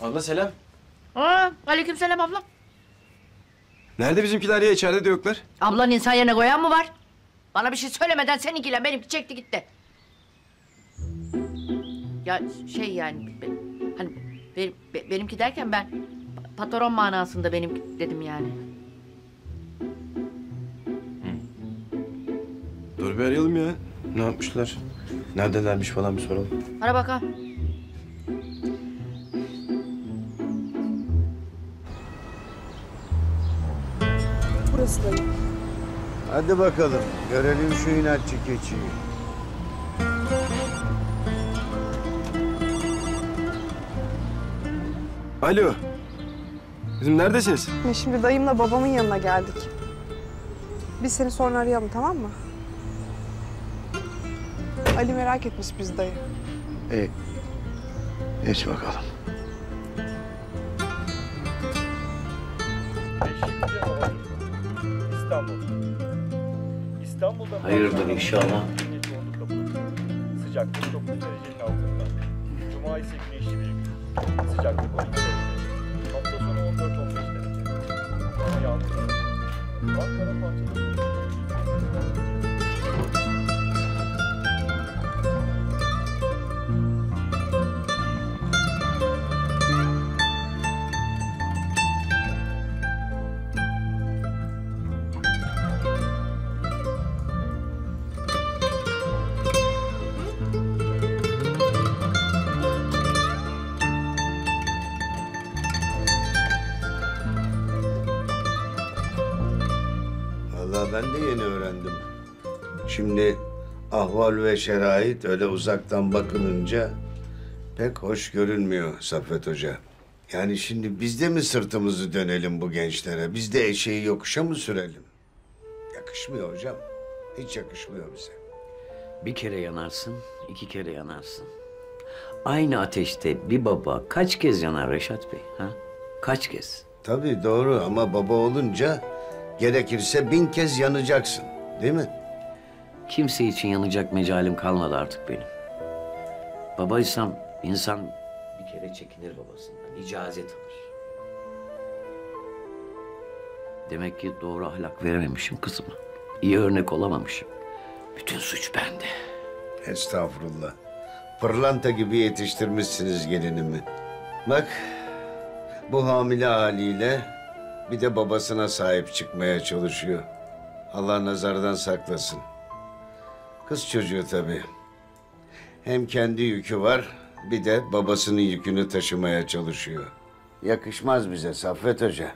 Abla selam. Aa, aleykümselam ablam. Nerede bizimkiler ya? İçeride de yoklar. Ablan insan yerine koyan mı var? Bana bir şey söylemeden seninkiyle benimki çekti gitti. Ya şey yani be- hani benim, be- benimki derken ben pa- patron manasında benim dedim yani. Dur bir arayalım ya. Ne yapmışlar? Neredelermiş falan bir soralım. Ara bakalım. Dayı. Hadi bakalım görelim şu inatçı keçiyi. Alo. Bizim neredesiniz? Biz şimdi dayımla babamın yanına geldik. Biz seni sonra arayalım tamam mı? Ali merak etmiş biz dayı. İyi. Geç bakalım. İstanbul. İstanbul'da Hayırdır inşallah. Sıcaklık 9 derecenin altında. Cuma ise güneşli bir gün. Sıcaklık 12 derece. Ben de yeni öğrendim. Şimdi ahval ve şerait öyle uzaktan bakılınca pek hoş görünmüyor Saffet Hoca. Yani şimdi biz de mi sırtımızı dönelim bu gençlere? Biz de eşeği yokuşa mı sürelim? Yakışmıyor hocam. Hiç yakışmıyor bize. Bir kere yanarsın, iki kere yanarsın. Aynı ateşte bir baba kaç kez yanar Reşat Bey? Ha? Kaç kez? Tabii doğru ama baba olunca gerekirse bin kez yanacaksın. Değil mi? Kimse için yanacak mecalim kalmadı artık benim. Babaysam insan bir kere çekinir babasından, icazet alır. Demek ki doğru ahlak verememişim kızıma. İyi örnek olamamışım. Bütün suç bende. Estağfurullah. Pırlanta gibi yetiştirmişsiniz gelinimi. Bak, bu hamile haliyle bir de babasına sahip çıkmaya çalışıyor. Allah nazardan saklasın. Kız çocuğu tabii. Hem kendi yükü var, bir de babasının yükünü taşımaya çalışıyor. Yakışmaz bize Saffet Hoca.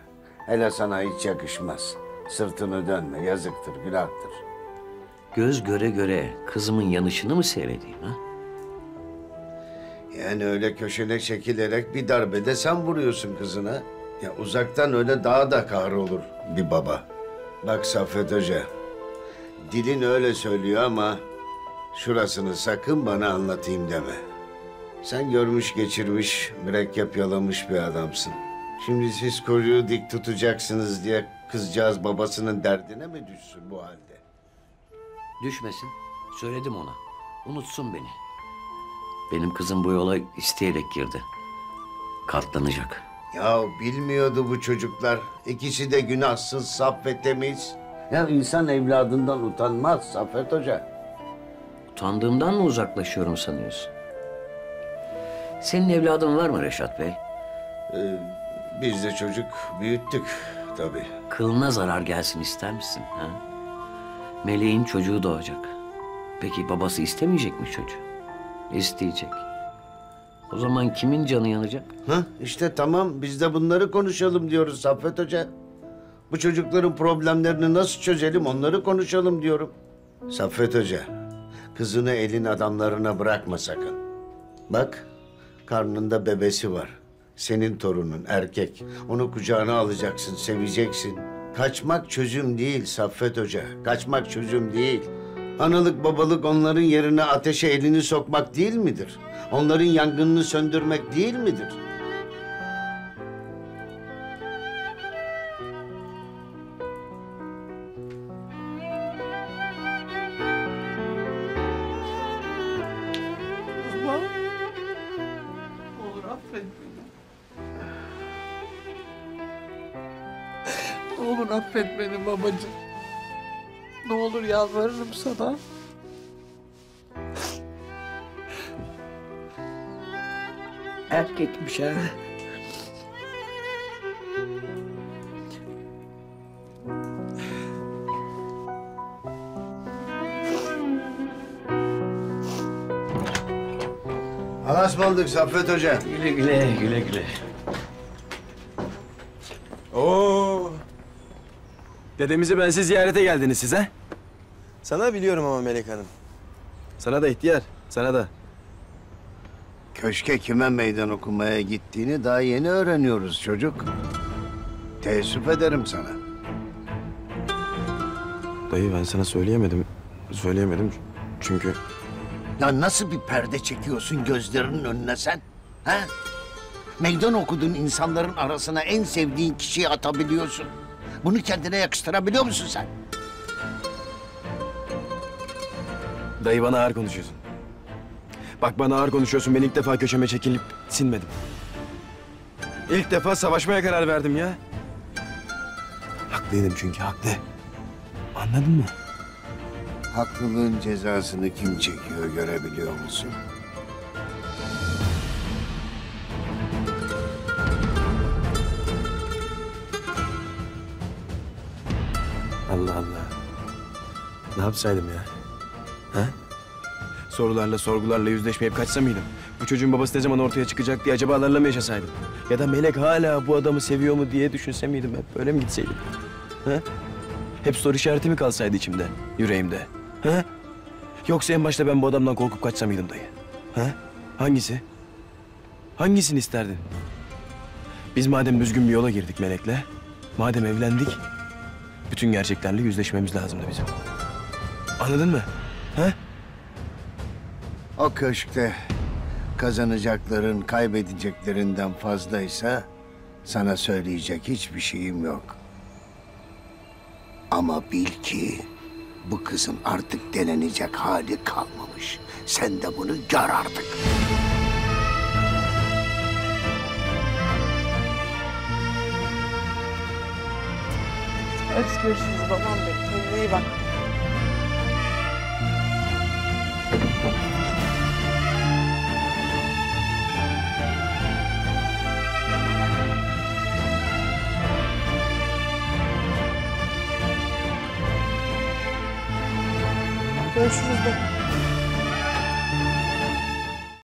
Hele sana hiç yakışmaz. Sırtını dönme, yazıktır, günahtır. Göz göre göre kızımın yanışını mı seyredeyim ha? Yani öyle köşene çekilerek bir darbede sen vuruyorsun kızına. Ya uzaktan öyle daha da kahrolur bir baba. Bak Saffet Hoca, dilin öyle söylüyor ama şurasını sakın bana anlatayım deme. Sen görmüş geçirmiş, mürekkep yalamış bir adamsın. Şimdi siz çocuğu dik tutacaksınız diye kızcağız babasının derdine mi düşsün bu halde? Düşmesin. Söyledim ona. Unutsun beni. Benim kızım bu yola isteyerek girdi. Katlanacak. Ya bilmiyordu bu çocuklar. İkisi de günahsız, saf ve temiz. Ya insan evladından utanmaz Saffet Hoca. Utandığımdan mı uzaklaşıyorum sanıyorsun? Senin evladın var mı Reşat Bey? Biz de çocuk büyüttük tabii. Kılına zarar gelsin ister misin? Ha? Meleğin çocuğu doğacak. Peki babası istemeyecek mi çocuğu? İsteyecek. O zaman kimin canı yanacak? Ha işte tamam biz de bunları konuşalım diyoruz Saffet Hoca. Bu çocukların problemlerini nasıl çözelim onları konuşalım diyorum. Saffet Hoca, kızını elin adamlarına bırakma sakın. Bak, karnında bebesi var. Senin torunun erkek. Onu kucağına alacaksın, seveceksin. Kaçmak çözüm değil Saffet Hoca. Kaçmak çözüm değil. Analık babalık onların yerine ateşe elini sokmak değil midir? Onların yangınını söndürmek değil midir? Olur affet beni babacığım. Ne olur yalvarırım sana. Erkekmiş ha. Alas bulduk Saffet Hoca. Güle güle, güle güle. Dedemizi bensiz ziyarete geldiniz siz ha? Sana biliyorum ama Melek Hanım. Sana da ihtiyar, sana da. Köşke kime meydan okumaya gittiğini daha yeni öğreniyoruz çocuk. Teessüf ederim sana. Dayı ben sana söyleyemedim. Söyleyemedim çünkü... Ya nasıl bir perde çekiyorsun gözlerinin önüne sen? Ha? Meydan okuduğun insanların arasına en sevdiğin kişiyi atabiliyorsun. Bunu kendine yakıştırabiliyor musun sen? Dayı bana ağır konuşuyorsun. Bak bana ağır konuşuyorsun. Ben ilk defa köşeme çekilip sinmedim. İlk defa savaşmaya karar verdim ya. Haklıydım çünkü haklı. Anladın mı? Haklılığın cezasını kim çekiyor görebiliyor musun? Allah Allah. Ne yapsaydım ya? Ha? Sorularla, sorgularla yüzleşmeyip kaçsa mıydım? Bu çocuğun babası ne zaman ortaya çıkacak diye acabalarla mı yaşasaydım? Ya da Melek hala bu adamı seviyor mu diye düşünse miydim hep? Böyle mi gitseydim? Ha? Hep soru işareti mi kalsaydı içimde, yüreğimde? Ha? Yoksa en başta ben bu adamdan korkup kaçsa mıydım dayı? Ha? Hangisi? Hangisini isterdin? Biz madem düzgün bir yola girdik Melek'le, madem evlendik, bütün gerçeklerle yüzleşmemiz lazımdı bizim. Anladın mı? Ha? O köşkte kazanacakların kaybedeceklerinden fazlaysa sana söyleyecek hiçbir şeyim yok. Ama bil ki bu kızın artık denenecek hali kalmamış. Sen de bunu gör artık. Hadi görüşürüz babam benim. Kendine iyi bak. Görüşürüz de.